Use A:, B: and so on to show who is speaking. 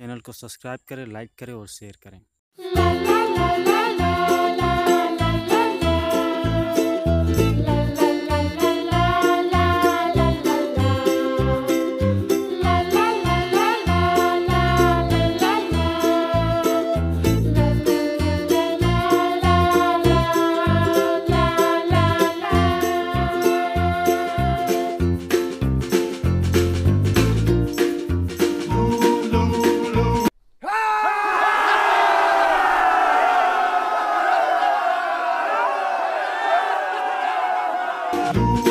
A: Channel को subscribe करें like करें और शेयर करें। Bye.